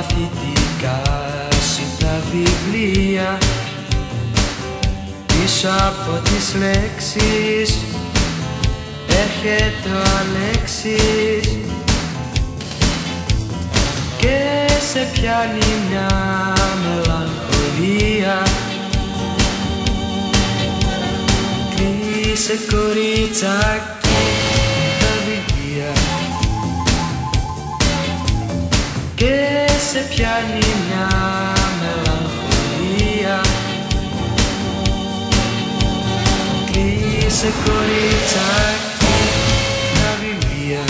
μαθητικά σου τα βιβλία. Πίσω από τις λέξεις έρχεται ο Αλέξης. Και σε πιάνει μια μελαγχολία. Κλείσε κοριτσάκι πιάνει μια μελαγχολία Κλείσε κοριτσάκι τα βιβλία.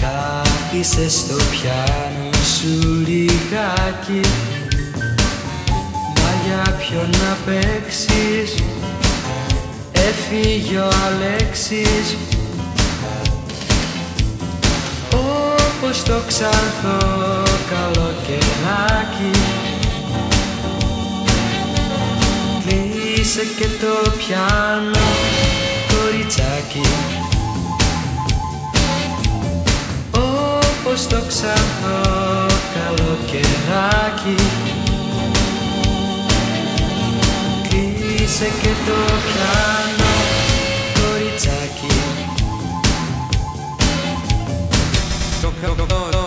Κάθισε στο πιάνο σου λιγάκι. Μα για ποιον να παίξεις; Έφυγε ο Αλέξης Όπως το ξανθό καλοκαιράκι. Κλείσε και το πιάνο κοριτσάκι. Όπως το ξανθό καλοκαιράκι. Κλείσε και το πιάνο Το καλός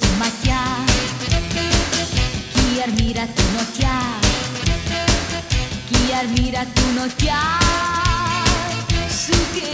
tu magia Chiar miratu notia Chiar miratu notia Zuke